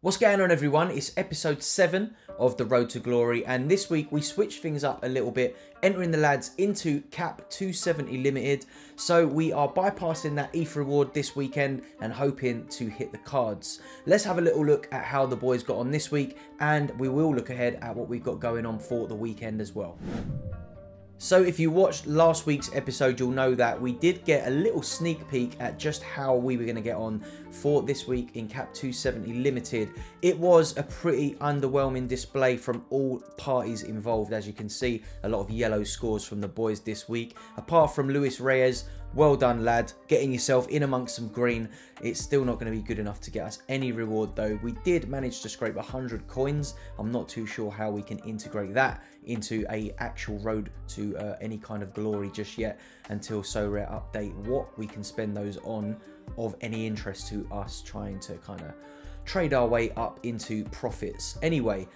What's going on, everyone? It's episode 7 of The Road to Glory, and this week we switch things up a little bit, entering the lads into Cap 270 Limited. So we are bypassing that ETH reward this weekend and hoping to hit the cards. Let's have a little look at how the boys got on this week, and we will look ahead at what we've got going on for the weekend as well. So if you watched last week's episode, you'll know that we did get a little sneak peek at just how we were going to get on for this week in Cap 270 Limited. It was a pretty underwhelming display from all parties involved. As you can see, a lot of yellow scores from the boys this week. Apart from Luis Reyes, well done, lad. Getting yourself in amongst some green. It's still not going to be good enough to get us any reward, though. We did manage to scrape 100 coins. I'm not too sure how we can integrate that into a actual road to uh, any kind of glory just yet until Sorare update what we can spend those on of any interest to us trying to kind of trade our way up into profits. Anyway,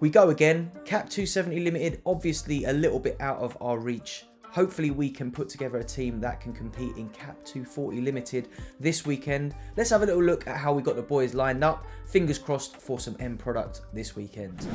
we go again. Cap 270 limited, obviously a little bit out of our reach Hopefully we can put together a team that can compete in Cap 240 Limited this weekend. Let's have a little look at how we got the boys lined up. Fingers crossed for some end product this weekend.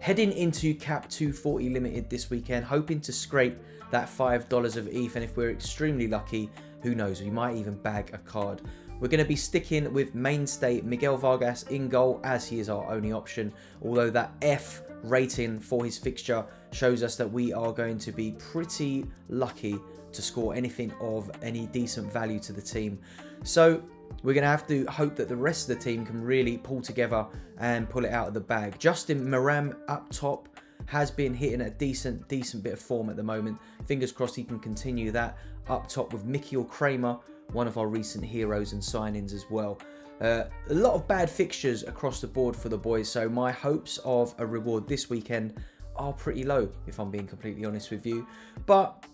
Heading into Cap 240 Limited this weekend, hoping to scrape that $5 of ETH and if we're extremely lucky, who knows, we might even bag a card. We're going to be sticking with mainstay Miguel Vargas in goal as he is our only option, although that F rating for his fixture shows us that we are going to be pretty lucky to score anything of any decent value to the team. So we're going to have to hope that the rest of the team can really pull together and pull it out of the bag. Justin Maram up top has been hitting a decent, decent bit of form at the moment. Fingers crossed he can continue that up top with Mickey or Kramer, one of our recent heroes and signings as well. Uh, a lot of bad fixtures across the board for the boys, so my hopes of a reward this weekend are pretty low, if I'm being completely honest with you. But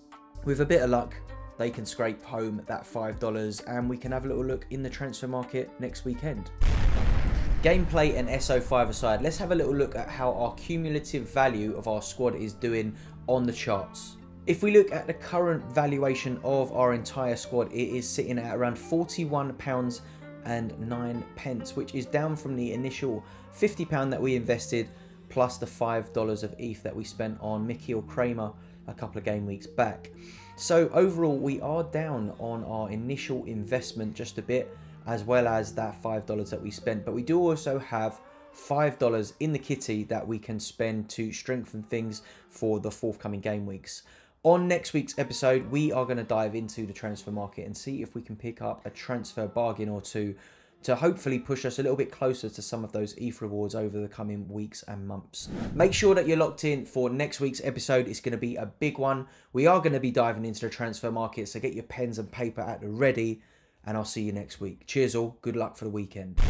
with a bit of luck, they can scrape home that $5 and we can have a little look in the transfer market next weekend. Gameplay and SO5 aside, let's have a little look at how our cumulative value of our squad is doing on the charts. If we look at the current valuation of our entire squad, it is sitting at around £41 and 9 pence, which is down from the initial £50 that we invested plus the $5 of ETH that we spent on Mickey Kramer a couple of game weeks back. So overall, we are down on our initial investment just a bit, as well as that $5 that we spent. But we do also have $5 in the kitty that we can spend to strengthen things for the forthcoming game weeks. On next week's episode, we are going to dive into the transfer market and see if we can pick up a transfer bargain or two to hopefully push us a little bit closer to some of those ETH rewards over the coming weeks and months. Make sure that you're locked in for next week's episode. It's going to be a big one. We are going to be diving into the transfer market, so get your pens and paper at the ready, and I'll see you next week. Cheers all. Good luck for the weekend.